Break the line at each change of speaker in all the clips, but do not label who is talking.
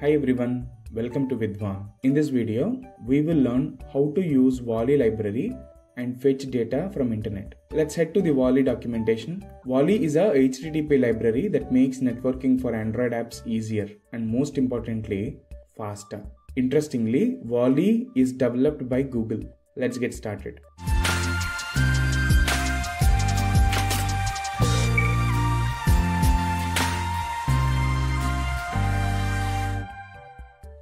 Hi everyone, welcome to Vidhvan. In this video, we will learn how to use Volley library and fetch data from internet. Let's head to the Volley documentation. Volley is a HTTP library that makes networking for Android apps easier and most importantly, faster. Interestingly, Volley is developed by Google. Let's get started.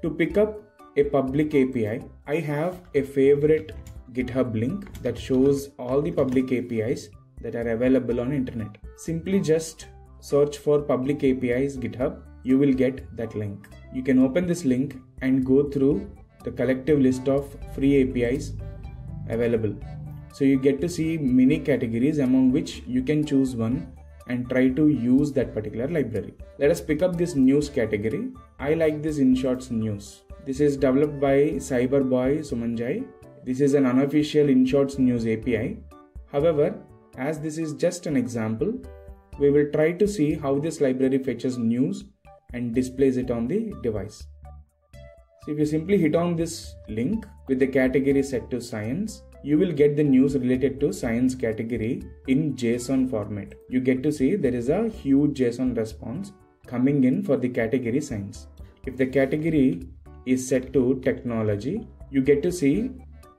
To pick up a public API, I have a favorite GitHub link that shows all the public APIs that are available on internet. Simply just search for public APIs GitHub, you will get that link. You can open this link and go through the collective list of free APIs available. So you get to see many categories among which you can choose one and try to use that particular library. Let us pick up this news category. I like this Inshorts news. This is developed by Cyberboy Sumanjay. This is an unofficial Inshorts news API. However, as this is just an example, we will try to see how this library fetches news and displays it on the device. So if you simply hit on this link with the category set to science, you will get the news related to science category in JSON format. You get to see there is a huge JSON response coming in for the category science. If the category is set to technology, you get to see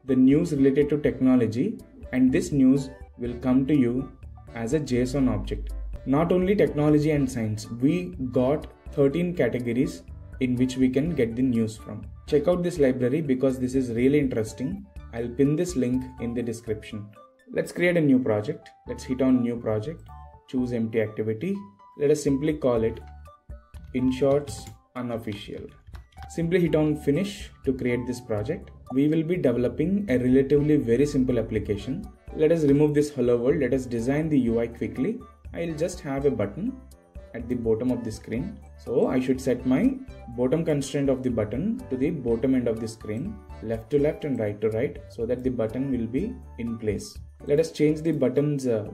the news related to technology and this news will come to you as a JSON object. Not only technology and science, we got 13 categories in which we can get the news from. Check out this library because this is really interesting. I'll pin this link in the description. Let's create a new project. Let's hit on new project, choose empty activity. Let us simply call it Inshorts unofficial. Simply hit on finish to create this project. We will be developing a relatively very simple application. Let us remove this hello world. Let us design the UI quickly. I'll just have a button at the bottom of the screen. So I should set my bottom constraint of the button to the bottom end of the screen, left to left and right to right so that the button will be in place. Let us change the button's uh,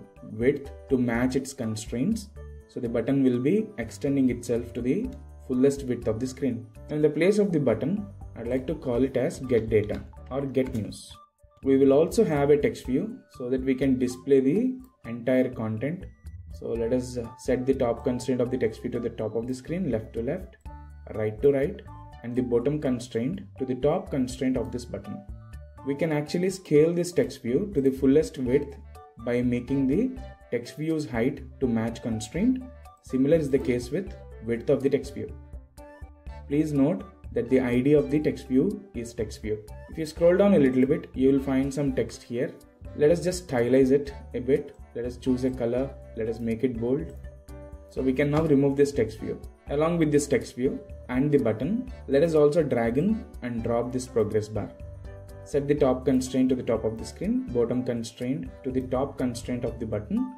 width to match its constraints. So the button will be extending itself to the fullest width of the screen. In the place of the button, I'd like to call it as get data or get news. We will also have a text view so that we can display the entire content so let us set the top constraint of the text view to the top of the screen, left to left, right to right, and the bottom constraint to the top constraint of this button. We can actually scale this text view to the fullest width by making the text view's height to match constraint. Similar is the case with width of the text view. Please note that the ID of the text view is text view. If you scroll down a little bit, you will find some text here. Let us just stylize it a bit let us choose a color let us make it bold. So we can now remove this text view. Along with this text view and the button let us also drag in and drop this progress bar. Set the top constraint to the top of the screen bottom constraint to the top constraint of the button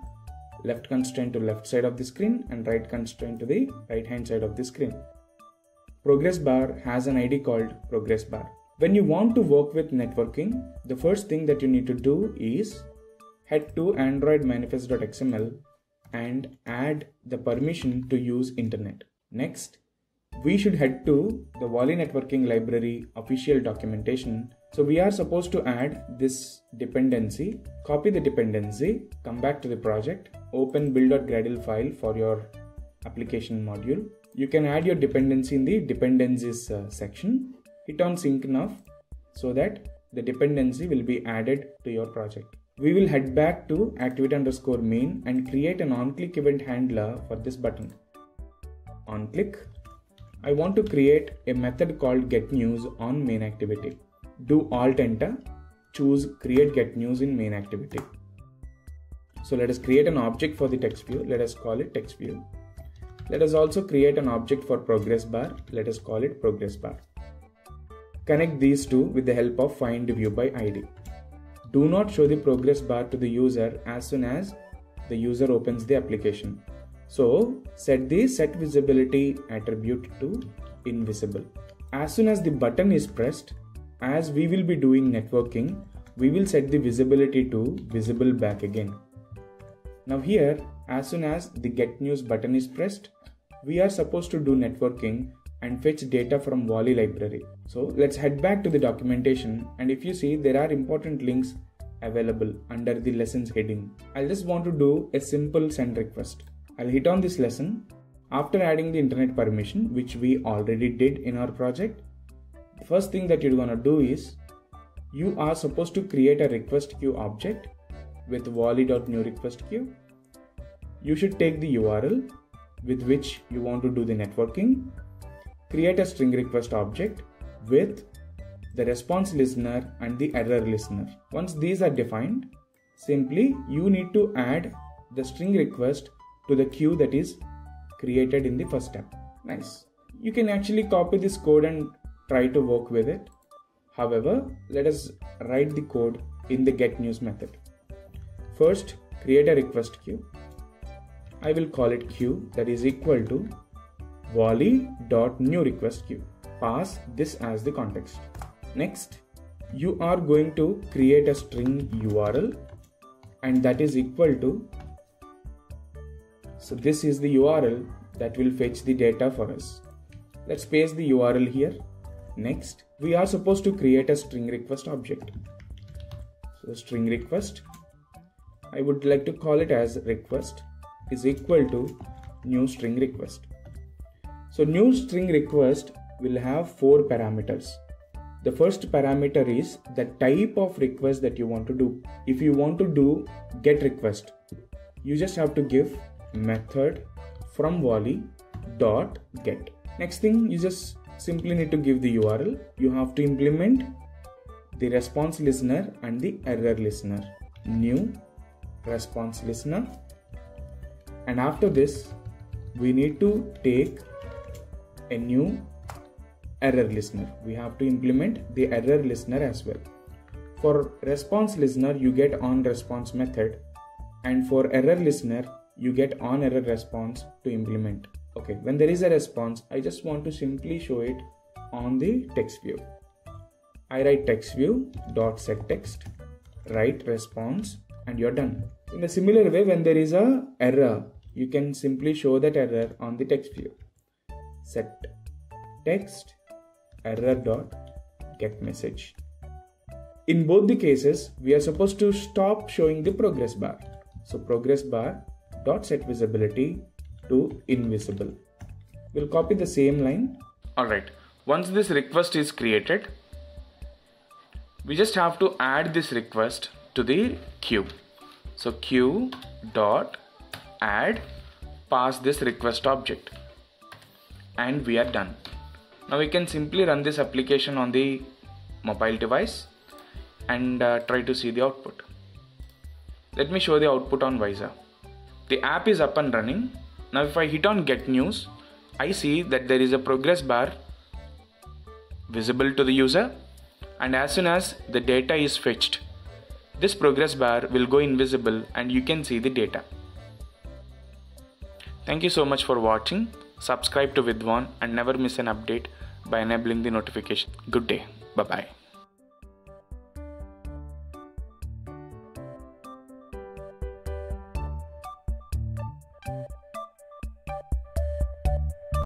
left constraint to left side of the screen and right constraint to the right hand side of the screen. Progress bar has an id called progress bar. When you want to work with networking the first thing that you need to do is head to android manifest.xml and add the permission to use internet. Next, we should head to the Volley networking library official documentation. So we are supposed to add this dependency, copy the dependency, come back to the project, open build.gradle file for your application module. You can add your dependency in the dependencies uh, section. Hit on sync now so that the dependency will be added to your project. We will head back to activity underscore main and create an on-click event handler for this button. On click, I want to create a method called getNews on main activity. Do Alt Enter, choose create getNews in main activity. So let us create an object for the text view. Let us call it text view. Let us also create an object for progress bar. Let us call it progress bar. Connect these two with the help of find view by ID do not show the progress bar to the user as soon as the user opens the application. So set the set visibility attribute to invisible. As soon as the button is pressed, as we will be doing networking, we will set the visibility to visible back again. Now here, as soon as the get news button is pressed, we are supposed to do networking and fetch data from Volley library. So let's head back to the documentation and if you see there are important links available under the lessons heading. I'll just want to do a simple send request. I'll hit on this lesson. After adding the internet permission, which we already did in our project, first thing that you're gonna do is you are supposed to create a request queue object with Volley.new request queue. You should take the URL with which you want to do the networking, create a string request object with the response listener and the error listener. Once these are defined, simply you need to add the string request to the queue that is created in the first step. Nice. You can actually copy this code and try to work with it. However, let us write the code in the get news method. First, create a request queue. I will call it queue that is equal to Volley.new request queue. Pass this as the context. Next, you are going to create a string URL and that is equal to so this is the URL that will fetch the data for us. Let's paste the URL here. Next, we are supposed to create a string request object. So string request, I would like to call it as request is equal to new string request. So new string request will have four parameters. The first parameter is the type of request that you want to do. If you want to do get request, you just have to give method from Volley dot get. Next thing you just simply need to give the URL. You have to implement the response listener and the error listener. New response listener. And after this, we need to take a new error listener. We have to implement the error listener as well. For response listener, you get on response method, and for error listener, you get on error response to implement. Okay, when there is a response, I just want to simply show it on the text view. I write text view dot set text, write response, and you're done. In a similar way, when there is a error, you can simply show that error on the text view. Set text error dot get message. In both the cases, we are supposed to stop showing the progress bar. So progress bar dot set visibility to invisible. We'll copy the same line.
Alright, once this request is created, we just have to add this request to the queue. So queue dot add pass this request object and we are done. Now we can simply run this application on the mobile device and uh, try to see the output. Let me show the output on Vysor. The app is up and running. Now if I hit on get news, I see that there is a progress bar visible to the user and as soon as the data is fetched, this progress bar will go invisible and you can see the data. Thank you so much for watching. Subscribe to Vidhvan and never miss an update by enabling the notification. Good day. Bye bye.